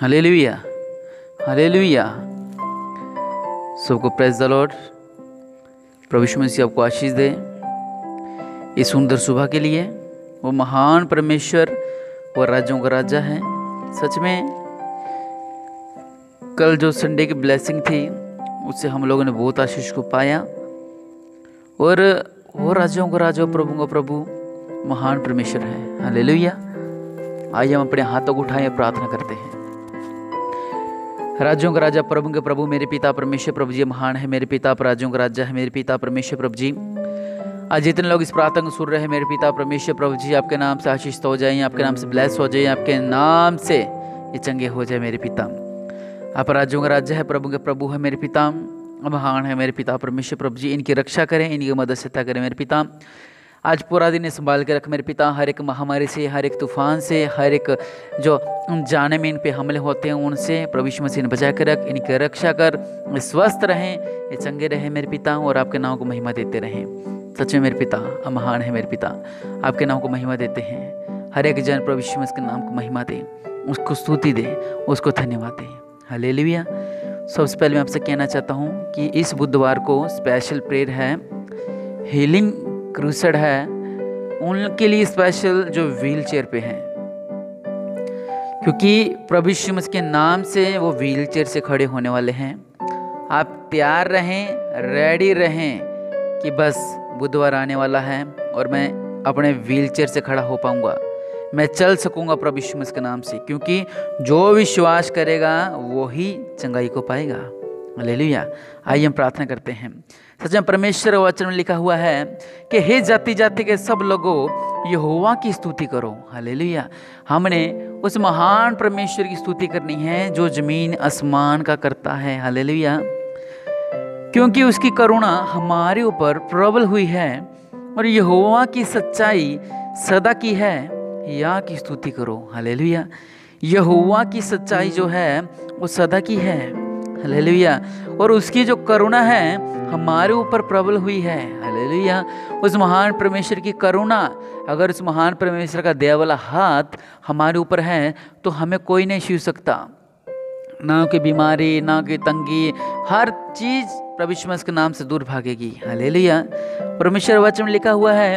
Hallelujah hallelujah सबको praise the Lord प्रभु मसीह आपको आशीष दे इस सुंदर सुबह के लिए। वो महान परमेश्वर वो राज्यों का राजा है। सच में, कल जो संडे की ब्लेसिंग थी, उससे हम लोगों ने बहुत आशीष को पाया। और वो राज्यों का राजा, प्रभु का प्रभु, महान परमेश्वर है। हालेलुया आइए हम अपने हाथों को उठाएँ, प्रार्थना करते हैं। राज्यों का राजा प्रभु के प्रभु, मेरे पिता परमेश्वर प्रभु जी महान है, मेरे पिता राज्यों का राजा है, मेरे पिता परमेश्वर प्रभु जी। आज जितने लोग इस प्रार्थना को सुन रहे हैं, मेरे पिता परमेश्वर प्रभु जी, आपके नाम से आशीष हो जाए, आपके नाम से ब्लेस हो जाए, आपके नाम से ये चंगे हो जाए, मेरे पिता। आप राज्यों का राज्य है, प्रभु के प्रभु है, मेरे पिता। महान है, मेरे पिता परमेश्वर प्रभु जी, इनकी रक्षा करें, इनकी मदद से करें, मेरे पिता। आज पूरा दिन संभाल के रख मेरे पिता, हर एक महामारी से, हर एक तूफ़ान से, हर एक जो जाने में इन पे हमले होते हैं, उनसे प्रभु मसीह ने बचा कर रख, इनकी रक्षा कर, स्वस्थ रहें, ये चंगे रहें मेरे पिता और आपके नाम को महिमा देते रहें। सच में मेरे पिता महान है मेरे पिता, आपके नाम को महिमा देते हैं। हर एक जन प्रभु यीशु के नाम को महिमा दें, उसको स्तुति दें, उसको धन्यवाद दे। हले लिया सबसे पहले मैं आपसे कहना चाहता हूँ कि इस बुधवार को स्पेशल प्रेयर है हीलिंग क्रूसड है, उनके लिए स्पेशल जो व्हील चेयर पे हैं। क्योंकि प्रभु यीशु के नाम से वो व्हील चेयर से खड़े होने वाले हैं। आप तैयार रहें रेडी रहें कि बस बुधवार आने वाला है और मैं अपने व्हील चेयर से खड़ा हो पाऊँगा। मैं चल सकूँगा प्रभु यीशु के नाम से, क्योंकि जो विश्वास करेगा, वो ही चंगाई को पाएगा। ले आइए हम प्रार्थना करते हैं। सच में परमेश्वर वचन में लिखा हुआ है कि हे जाति जाति के सब लोगों, यहोवा की स्तुति करो। हालेलुया। हमने उस महान परमेश्वर की स्तुति करनी है जो ज़मीन, आसमान का करता है। हालेलुया। क्योंकि उसकी करुणा हमारे ऊपर प्रबल हुई है और यहोवा की सच्चाई सदा की है। या की स्तुति करो। हालेलुया। यहोवा की सच्चाई जो है, वो सदा की है। हालेलुया और उसकी जो करुणा है, हमारे ऊपर प्रबल हुई है। हालेलुया उस महान परमेश्वर की करुणा, अगर उस महान परमेश्वर का दया वाला हाथ हमारे ऊपर है तो हमें कोई नहीं छू सकता। ना कोई बीमारी, ना कोई तंगी, हर चीज़ प्रभु के नाम से दूर भागेगी। हालेलुया परमेश्वर वचन में लिखा हुआ है,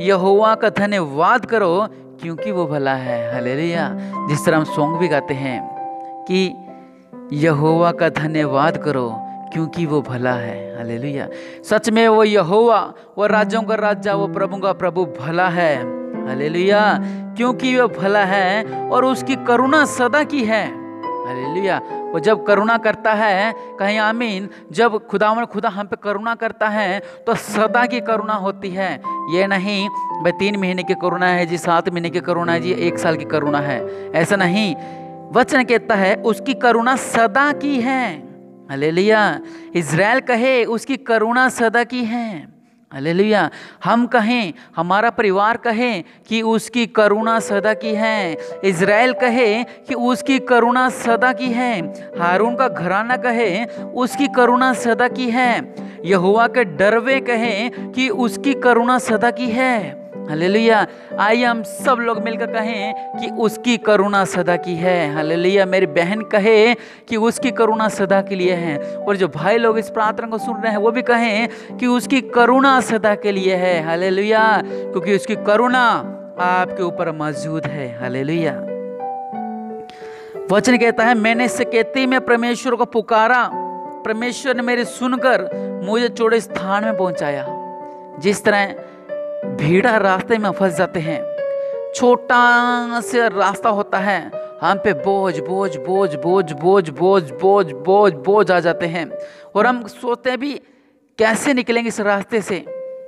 यहोवा का धन्यवाद करो, क्योंकि वो भला है। हालेलुया जिस तरह हम सॉन्ग भी गाते हैं, कि यहोवा का धन्यवाद करो, क्योंकि वो भला है। हालेलुया। सच में वो यहोवा, वो राज्यों का राजा, वो प्रभु का प्रभु भला है। हालेलुया। क्योंकि वो भला है और उसकी करुणा सदा की है। हालेलुया। वो जब करुणा करता है, कहीं आमीन, जब खुदावन खुदा हम पे करुणा करता है तो सदा की करुणा होती है। ये नहीं, भाई, तीन महीने की करुणा है जी, सात महीने की करुणा है जी, एक साल की करुणा है। ऐसा नहीं। वचन कहता है, उसकी करुणा सदा की है। हालेलुया। इज़राइल कहे, उसकी करुणा सदा की है। हालेलुया। हम कहें, हमारा परिवार कहे कि उसकी करुणा सदा की है। इसराइल कहे कि उसकी करुणा सदा की है। हारून का घराना कहे, उसकी करुणा सदा की है। यहुआ के डरवे कहें कि उसकी करुणा सदा की है। हलेलुया। आइए हम सब लोग मिलकर कहें कि उसकी करुणा सदा की है। हलेलुया। मेरी बहन कहे कि उसकी करुणा सदा के लिए है। और जो भाई लोग इस प्रार्थना को सुन रहे हैं, वो भी कहें कि उसकी करुणा सदा के लिए है। हलेलुया। क्योंकि उसकी करुणा आपके ऊपर मौजूद है। हलेलुया। वचन कहता है, मैंने सकेती में परमेश्वर को पुकारा। परमेश्वर ने मेरी सुनकर मुझे चौड़े स्थान में पहुँचाया। जिस तरह भीड़ा रास्ते में फंस जाते हैं। छोटा सा रास्ता होता है। हम पे बोझ बोझ बोझ बोझ बोझ बोझ बोझ बोझ बोझ आ जाते हैं। और हम सोचते हैं भी, कैसे निकलेंगे इस रास्ते से?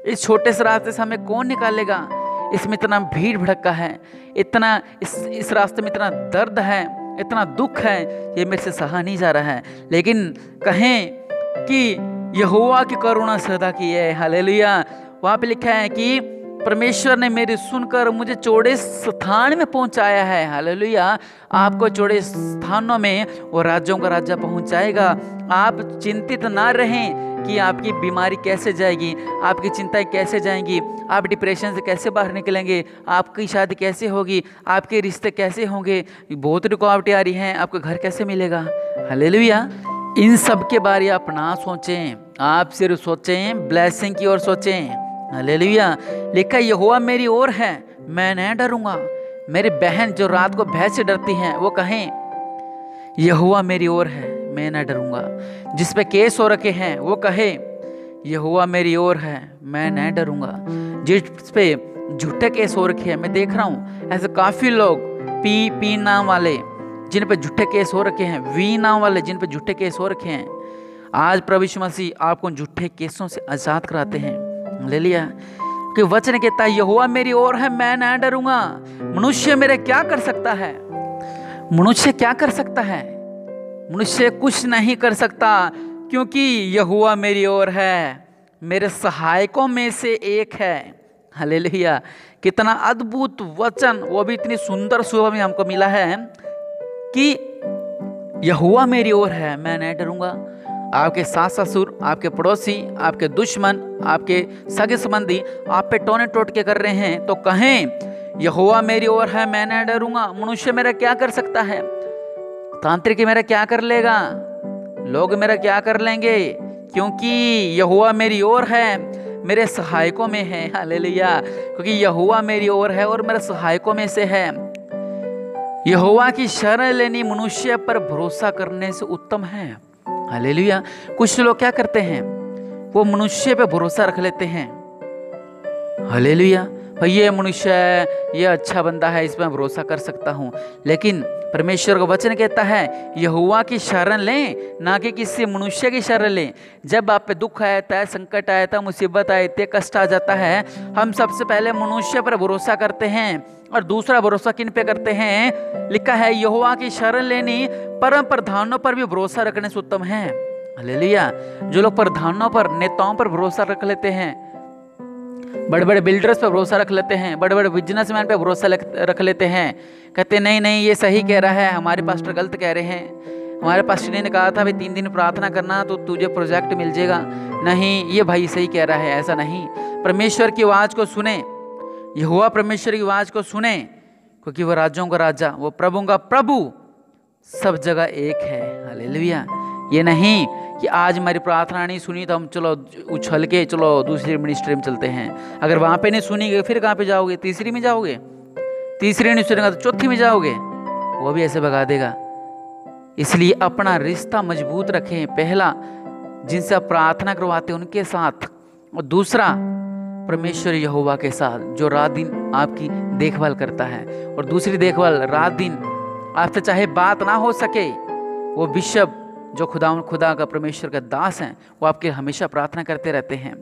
इस छोटे से रास्ते से हमें कौन निकालेगा? इसमें इतना भीड़ भड़का है। इतना इस इस रास्ते में इतना दर्द है। इतना दुख है। ये मेरे से सहा नहीं जा रहा है। लेकिन कहें कि यहोवा की करुणा सदा की है। हालेलुया। वहाँ पे लिखा है कि परमेश्वर ने मेरी सुनकर मुझे चौड़े स्थान में पहुँचाया है। हालेलुया। आपको चौड़े स्थानों में वो राज्यों का राजा पहुंचाएगा। आप चिंतित ना रहें कि आपकी बीमारी कैसे जाएगी, आपकी चिंताएँ कैसे जाएँगी, आप डिप्रेशन से कैसे बाहर निकलेंगे, आपकी शादी कैसे होगी, आपके रिश्ते कैसे होंगे, बहुत रुकावटें आ रही हैं, आपका घर कैसे मिलेगा? हालेलुया। इन सब के बारे आप ना सोचें। आप सिर्फ़ सोचें ब्लेसिंग की ओर सोचें। हालेलुया। लिखा ये हुआ मेरी ओर है, मैं नहीं डरूँगा। मेरी बहन जो रात को भय से डरती हैं, वो कहें यह हुआ मेरी ओर है, मैं न डरूँगा। जिस पे केस हो रखे हैं, वो कहे हुआ मेरी ओर है, मैं न डरूँगा। जिस पे झूठे केस हो रखे हैं, मैं देख रहा हूँ, ऐसे काफ़ी लोग पी पी नाम वाले, जिन पे झूठे केस हो रखे हैं, वी नाम वाले जिन पे झूठे केस हो रखे हैं, आज प्रभु मसीह आपको झूठे केसों से आज़ाद कराते हैं। ले लिया। कि वचन कहता है यहोवा मेरी ओर है, मैं ना डरूँगा। मनुष्य मेरे क्या कर सकता है? मनुष्य क्या कर सकता है? मनुष्य कुछ नहीं कर सकता, क्योंकि यहुआ मेरी ओर है। मेरे सहायकों में से एक है। हालेलुया। कितना अद्भुत वचन, वो भी इतनी सुंदर सुबह में हमको मिला है कि यहुआ मेरी ओर है, मैं नहीं डरूँगा। आपके सास ससुर, आपके पड़ोसी, आपके दुश्मन, आपके सगे संबंधी आप पे टोने टोट के कर रहे हैं तो कहें यहुआ मेरी ओर है, मैं नहीं डरूँगा। मनुष्य मेरा क्या कर सकता है? तांत्रिक मेरा क्या कर लेगा? लोग मेरा क्या कर लेंगे? क्योंकि यहुआ मेरी ओर है, मेरे सहायकों में है। हालेलुया। क्योंकि यहुआ मेरी ओर है और मेरे सहायकों में से है। यहोवा की शरण लेनी मनुष्य पर भरोसा करने से उत्तम है। हालेलुया। कुछ लोग क्या करते हैं? वो मनुष्य पे भरोसा रख लेते हैं। हालेलुया। ये मनुष्य ये अच्छा बंदा है इस पर भरोसा कर सकता हूँ। लेकिन परमेश्वर का वचन कहता है यहुआ की शरण लें, ना कि किसी मनुष्य की शरण लें। जब आप पे दुख आता है संकट आया था मुसीबत आए थे कष्ट आ जाता है, हम सबसे पहले मनुष्य पर भरोसा करते हैं और दूसरा भरोसा किन पे करते हैं? लिखा है यहुआ की शरण लेनी, परम प्रधानों पर भी भरोसा रखने से उत्तम है। ले लिया जो लोग प्रधानों पर, नेताओं पर भरोसा रख लेते हैं बड़े बड़े बिल्डर्स पर भरोसा रख लेते हैं बड़े बड़े बिजनेसमैन पर भरोसा रख लेते हैं। कहते नहीं नहीं, ये सही कह रहा है, हमारे पास्टर गलत कह रहे हैं। हमारे पास्टर ने कहा था, भाई, तीन दिन प्रार्थना करना तो तुझे प्रोजेक्ट मिल जाएगा। नहीं, ये भाई सही कह रहा है, ऐसा नहीं। परमेश्वर की आवाज़ को सुने ये हुआ परमेश्वर की आवाज़ को सुने, क्योंकि वो राज्यों का राजा, वो प्रभु का प्रभु, सब जगह एक है। हालेलुया। ये नहीं कि आज हमारी प्रार्थना नहीं सुनी तो हम चलो उछल के चलो दूसरी मिनिस्ट्री में चलते हैं। अगर वहाँ पे नहीं सुनी फिर कहाँ पे जाओगे? तीसरी में जाओगे? तीसरी नहीं सुनेगा तो चौथी में जाओगे? वो भी ऐसे भगा देगा। इसलिए अपना रिश्ता मज़बूत रखें। पहला, जिनसे आप प्रार्थना करवाते हैं, उनके साथ। और दूसरा, परमेश्वर यहोवा के साथ, जो रात दिन आपकी देखभाल करता है। और दूसरी देखभाल, रात दिन, आपसे चाहे बात ना हो सके, वो बिशप जो खुदा खुदा का परमेश्वर का दास हैं, वो आपके हमेशा प्रार्थना करते रहते हैं।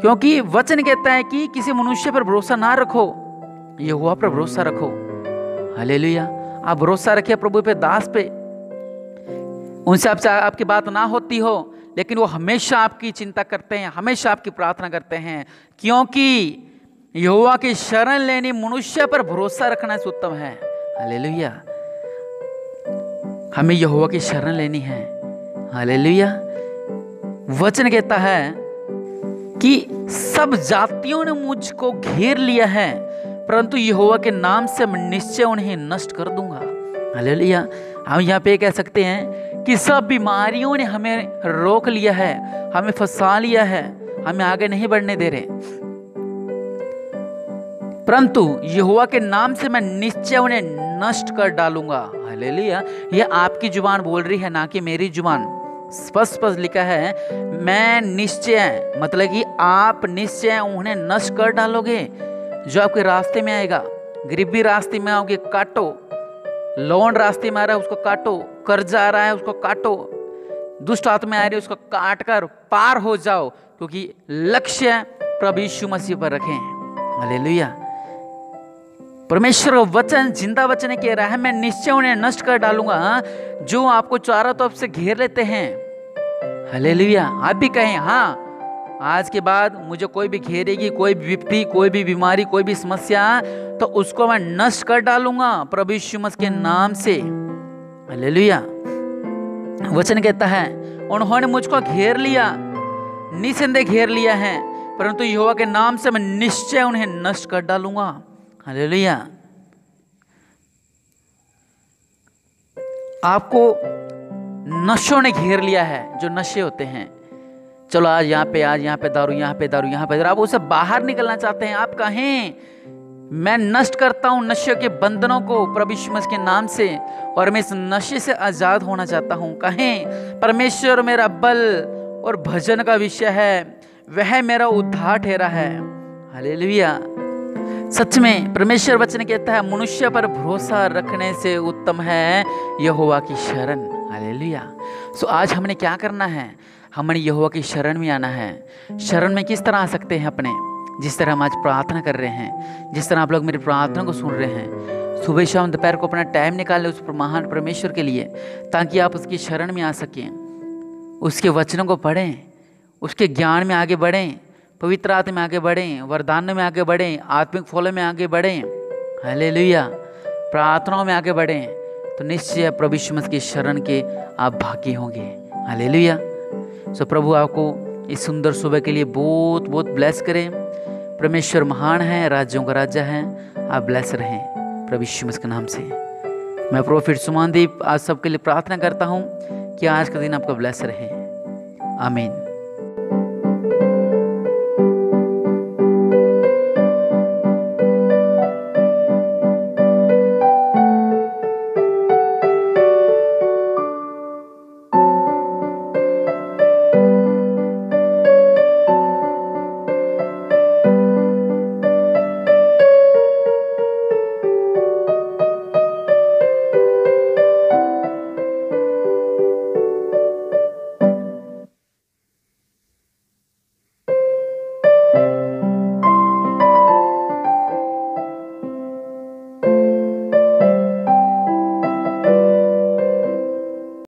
क्योंकि वचन कहता है कि किसी मनुष्य पर भरोसा ना रखो ये हुआ पर भरोसा रखो। हले आप भरोसा रखिए प्रभु पे, दास पे। उनसे आपसे आपकी बात ना होती हो, लेकिन वो हमेशा आपकी चिंता करते हैं, हमेशा आपकी प्रार्थना करते हैं, क्योंकि यहोवा की शरण लेनी मनुष्य पर भरोसा रखना उत्तम है। हालेलुया। हमें यहोवा की शरण लेनी है। हालेलुया। वचन कहता है कि सब जातियों ने मुझको घेर लिया है, परंतु यहोवा के नाम से मैं निश्चय उन्हें नष्ट कर दूँगा। हालेलुया। हम यहाँ पे कह सकते हैं कि सब बीमारियों ने हमें रोक लिया है, हमें फंसा लिया है, हमें आगे नहीं बढ़ने दे रहे। परंतु यहोवा के नाम से मैं निश्चय उन्हें नष्ट कर डालूँगा। हालेलुया। ये आपकी ज़ुबान बोल रही है, ना कि मेरी ज़ुबान। स्पष्ट स्पष्ट लिखा है, मैं निश्चय मतलब कि आप निश्चय उन्हें नष्ट कर डालोगे। जो आपके रास्ते में आएगा गरीबी रास्ते में आओगे, काटो। लोन रास्ते में आ रहा है, उसको काटो। कर्जा आ रहा है, उसको काटो। दुष्ट आत्मा आ रही है, उसको काट कर पार हो जाओ, क्योंकि लक्ष्य प्रभु यीशु मसीह पर रखें हालेलुया। परमेश्वर का वचन, ज़िंदा वचन कह रहा है मैं निश्चय उन्हें नष्ट कर डालूँगा जो आपको चारों तरफ़ से घेर लेते हैं। हले आप भी कहें हाँ आज के बाद मुझे कोई भी घेरेगी, कोई भी विपत्ति, कोई भी बीमारी, कोई भी समस्या तो उसको मैं नष्ट कर डालूँगा प्रभु यीशु के नाम से। हालेलुया। वचन कहता है, उन्होंने मुझको घेर लिया निसंदेह घेर लिया है, परंतु यहोवा के नाम से मैं निश्चय उन्हें नष्ट कर डालूँगा। हालेलुया। आपको नशों ने घेर लिया है, जो नशे होते हैं। चलो आज यहाँ पे, आज यहाँ पे दारू, यहाँ पे दारू, यहाँ पे दारू। आप उसे बाहर निकलना चाहते हैं, आप कहें, मैं नष्ट करता हूँ नशे के बंधनों को प्रभु के नाम से, और मैं इस नशे से आज़ाद होना चाहता हूँ। कहें, परमेश्वर मेरा बल और भजन का विषय है, वह मेरा उद्धार ठहरा है। हालेलुया। सच में परमेश्वर वचन कहता है, मनुष्य पर भरोसा रखने से उत्तम है यहोवा की शरण। हालेलुया। सो आज हमने क्या करना है? हमने यहोवा की शरण में आना है। शरण में किस तरह आ सकते हैं अपने? जिस तरह हम आज प्रार्थना कर रहे हैं, जिस तरह आप लोग मेरी प्रार्थना को सुन रहे हैं। सुबह शाम दोपहर को अपना टाइम निकाल उस महान परमेश्वर के लिए, ताकि आप उसकी शरण में आ सकें, उसके वचनों को पढ़ें, उसके ज्ञान में आगे बढ़ें पवित्र आत्मा में आगे बढ़ें, वरदान में आगे बढ़ें, आत्मिक फलों में आगे बढ़ें। हले प्रार्थनाओं में आगे बढ़ें तो निश्चय प्रभु की शरण के आप भागी होंगे। हले सो प्रभु आपको इस सुंदर सुबह के लिए बहुत बहुत ब्लेस करें। परमेश्वर महान है, राज्यों का राजा है, आप ब्लेस रहें प्रभु के नाम से। मैं प्रोफिट सुमानदीप आज सबके लिए प्रार्थना करता हूँ कि आज का दिन आपका ब्लेस रहे। आमीन।